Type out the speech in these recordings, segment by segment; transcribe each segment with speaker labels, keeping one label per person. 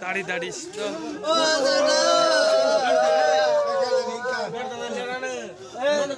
Speaker 1: 다리
Speaker 2: 다리 있어.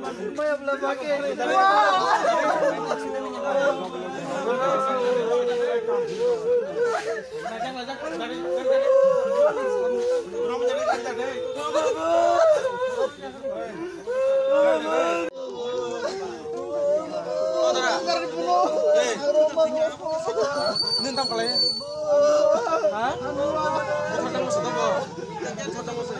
Speaker 1: Maya belakang. Lajang, lajang, lajang, Ini
Speaker 2: entah kalau ya. Hah?
Speaker 1: Ketemu ketemu ketemu.
Speaker 2: Ketemu ketemu.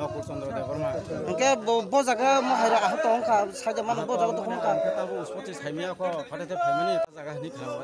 Speaker 1: Nakul চন্দ্র দেবর্মা
Speaker 2: ওকে ব জায়গা মহাইরা আহত হংকা সাইজা মানে ব জায়গা তো হংকা
Speaker 1: তাবো উসপতি সাইমিয়া কো ফাটাতে ফেমিনি জায়গা নি খাওয়া